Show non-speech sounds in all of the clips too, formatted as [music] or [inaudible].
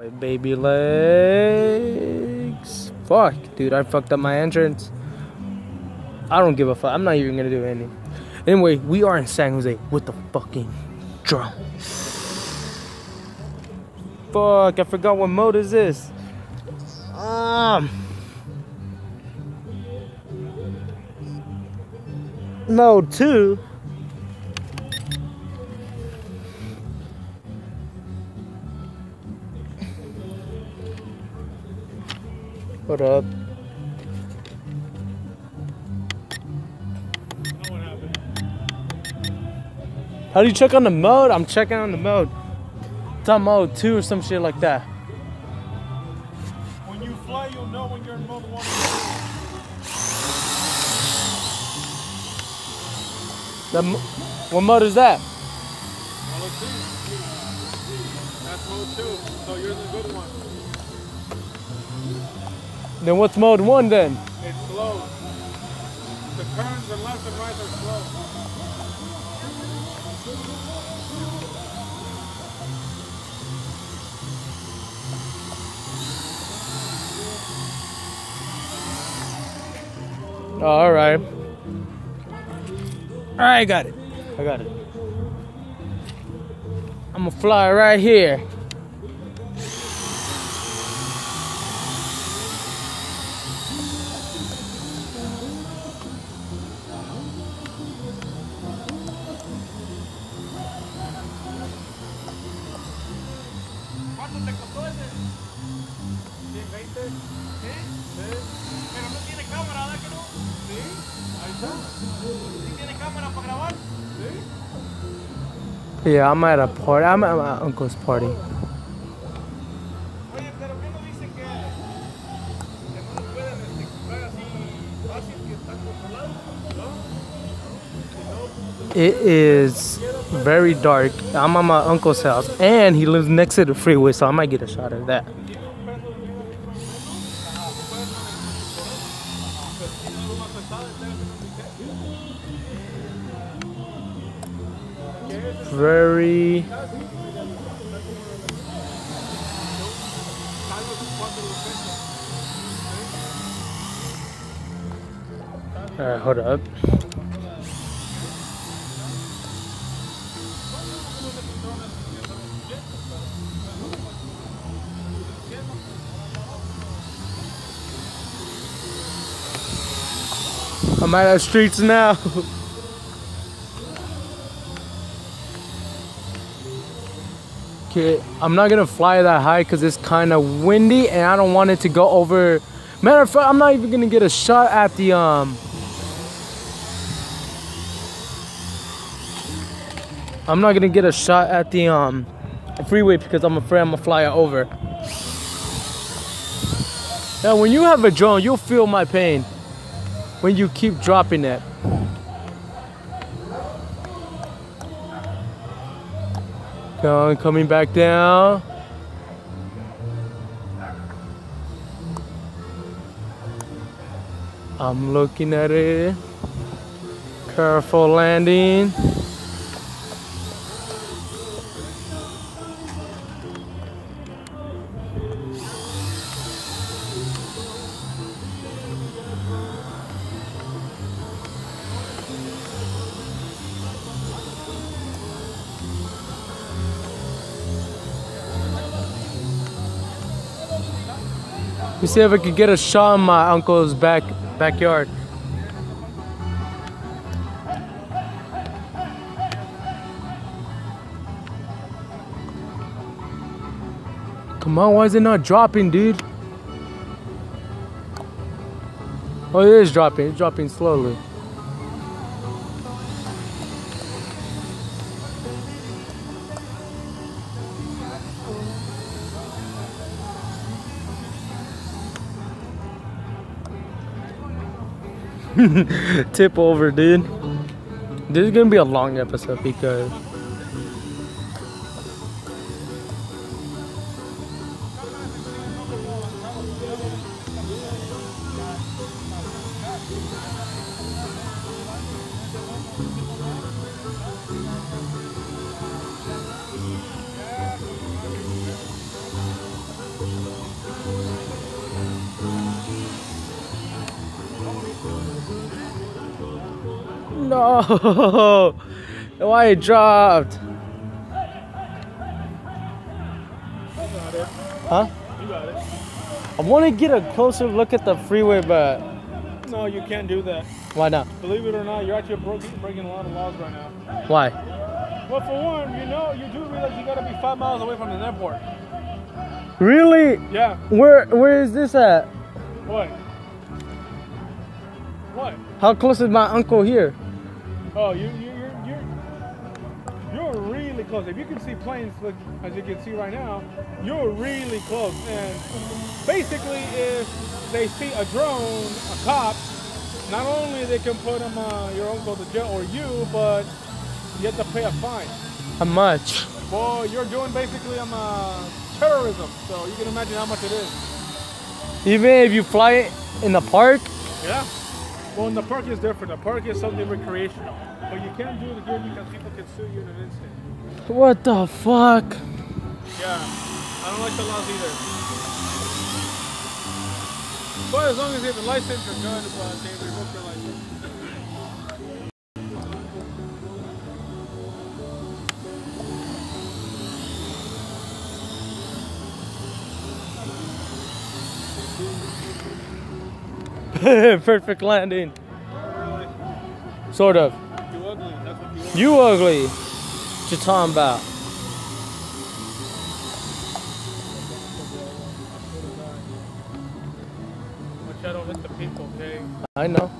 My baby legs. Fuck, dude, I fucked up my entrance. I don't give a fuck. I'm not even gonna do anything. Anyway, we are in San Jose with the fucking drone. Fuck, I forgot what mode is this. Um. Mode 2. What up? How do you check on the mode? I'm checking on the mode. It's on mode 2 or some shit like that. When you fly, you'll know when you're in mode one. The, what mode is that? Well, let's. That's mode two. So you're the good one. Then what's mode 1 then? It's slow. The turns and left and right are slow. Oh, all right. All right, I got it. I got it. I'm gonna fly right here. Yeah, I'm at a party. I'm at my uncle's party. Oye, pero ¿qué nos dicen que, que no lo pueden este, comprar así fácil, que está controlado? ¿No? It is very dark. I'm at my uncle's house, and he lives next to the freeway, so I might get a shot of that. Very. Alright, hold up. I'm out of streets now. [laughs] Okay, I'm not gonna fly that high because it's kind of windy and I don't want it to go over. Matter of fact, I'm not even gonna get a shot at the um. I'm not gonna get a shot at the um freeway because I'm afraid I'm gonna fly it over. Now, when you have a drone, you'll feel my pain when you keep dropping it. Coming back down. I'm looking at it. Careful landing. Let me see if I could get a shot in my uncle's back backyard. Come on, why is it not dropping, dude? Oh, it is dropping. It's dropping slowly. [laughs] Tip over, dude. This is gonna be a long episode because No! [laughs] Why it dropped? You got it. Huh? You got it. I want to get a closer look at the freeway, but No, you can't do that. why not? Believe it or not, you're actually breaking, breaking a lot of laws right now. Why? Well, for one, you know, you do realize you gotta be five miles away from the airport. Really? Yeah. Where Where is this at? What? What? How close is my uncle here? Oh, you, you, you're, you're, you're really close. If you can see planes, like, as you can see right now, you're really close. And basically, if they see a drone, a cop, not only they can put them, uh, your uncle to jail or you, but you have to pay a fine. How much? Well, you're doing basically um, uh, terrorism, so you can imagine how much it is. Even if you fly it in the park? Yeah. Well, in the park is different. The park is something recreational, but you can't do it here because people can sue you in an instant. What the fuck? Yeah, I don't like the laws either. But as long as you have a license, you're good. But they [laughs] Perfect landing. Sort of. You ugly. That's you ugly. What you talking about? Which I don't hit the people, okay? I know.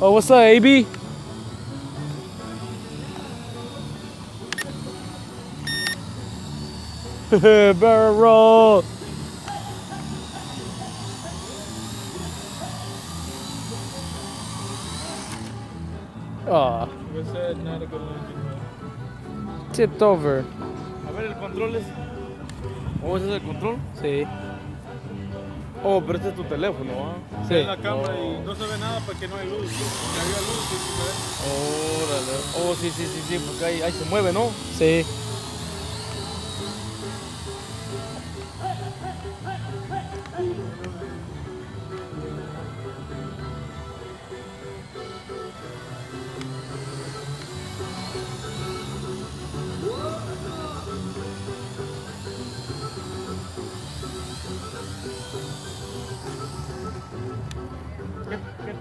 Oh, what's up, AB? [laughs] Barrel roll. Aw, You said not a good landing. tipped over. A ver, el control es. ¿Oh, es el control? Sí. Oh, pero este es tu teléfono, ¿ah? Sí. La cámara y no se ve nada porque no hay luz. Si había luz, sí se ve. Órale. Oh, sí, sí, sí, sí, porque ahí, ahí se mueve, ¿no? Sí.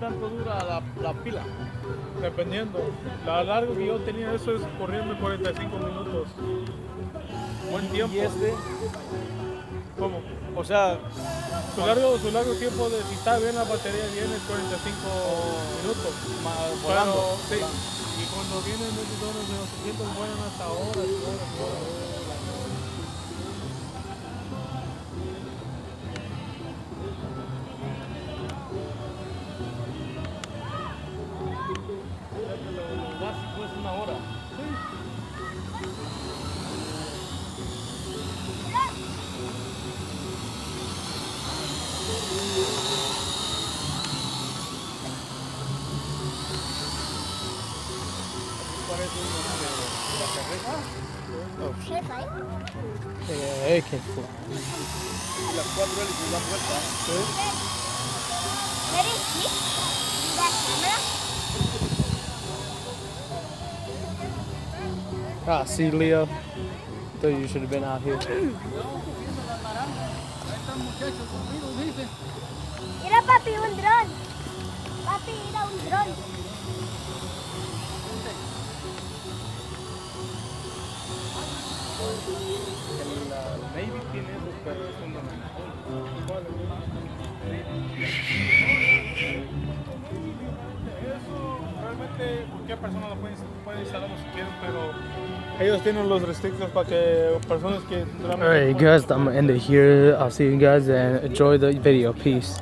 Tanto dura la, la pila? Dependiendo. La largo que yo tenía eso es corriendo 45 minutos. Buen tiempo. ¿Y este? ¿Cómo? O sea, Su largo, su largo tiempo de si está bien la batería bien es 45 minutos. Pero, volando. sí. Y cuando vienen esos dones de los 600 vuelan hasta horas y horas y horas. Parece. ¿eh? It can las cuatro hélices dan vuelta. Ah, see, Leo. Thought you should have been out here. Mira, papi, un dron. Papi, mira un dron. El Navy tiene eso, pero es fundamental. Eso realmente cualquier persona lo puede, puede instalarlo si quieren, pero ellos tienen los restrictos para que personas que Alright, guys, I'm gonna end it here. I'll see you guys and enjoy the video. Peace.